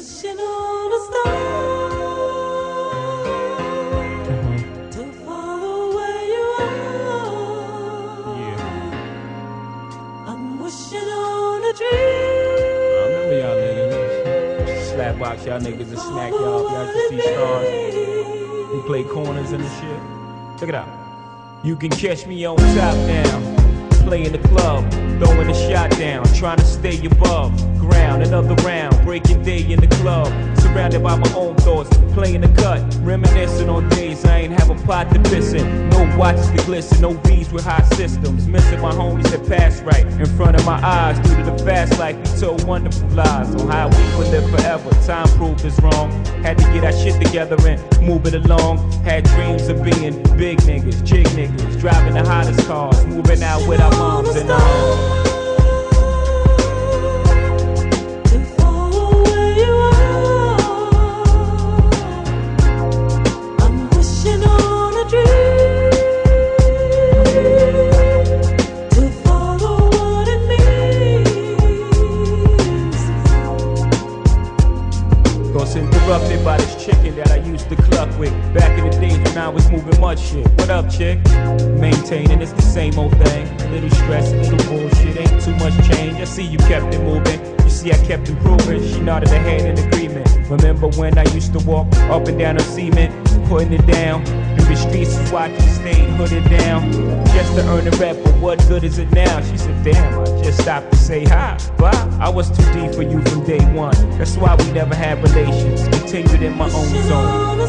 wishing on a star to follow where y'all niggas and smack y'all if y'all can see stars. We play corners and the shit. Check it out. You can catch me on top now. Playing the club, throwing the shot down, trying to stay above ground. Another round, breaking day in the club, surrounded by my own thoughts, playing the cut, reminiscing on days I ain't have a pot to piss in. No watches to glisten, no V's with high systems. Missing my homies that passed right in front of my eyes due to the fast life. We told wonderful lies on how we would live forever. Time proved us wrong. Had to get our shit together and move it along. Had dreams of being big niggas, jig niggas, driving the hottest cars, moving out with our moms and all. Interrupted by this chicken that I used to cluck with. Back in the days when I was moving much shit. What up chick? Maintaining it's the same old thing. Little stress, little bullshit Ain't too much change. I see you kept it moving. You see I kept improving She nodded her head in agreement. Remember when I used to walk up and down the cement? Putting it down the streets is why I stayed hooded down. Just to earn a rep but what good is it now? She said damn I just stopped to say hi. Bye I was too deep for you from day one. That's why we never had relations. Continued in my own zone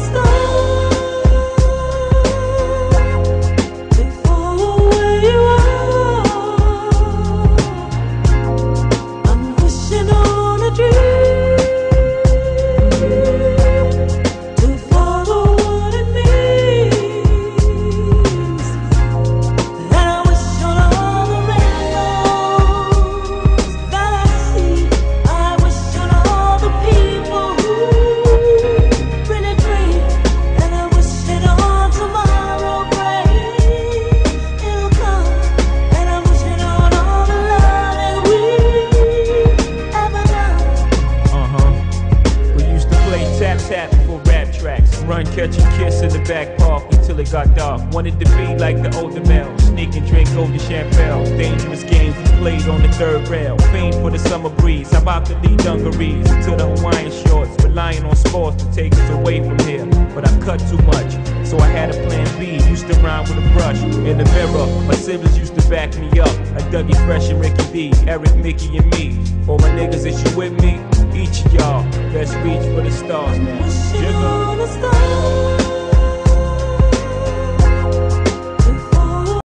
tap for rap tracks. Run, catch and kiss in the back park until it got dark. Wanted to be like the older male. Sneak and drink over champagne. Dangerous games we played on the third rail. Fiend for the summer breeze. I'm about to lead dungarees to the Hawaiian shorts. Relying on sports to take us away from here. But I cut too much. So I had a plan B. Used to rhyme with a brush in the mirror. My siblings used to back me up. Like Dougie Fresh and Ricky D, Eric, Mickey, and me. All my niggas, is you with me? Each of y'all, let's reach for the stars now. Jigga.